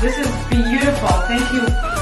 This is beautiful. Thank you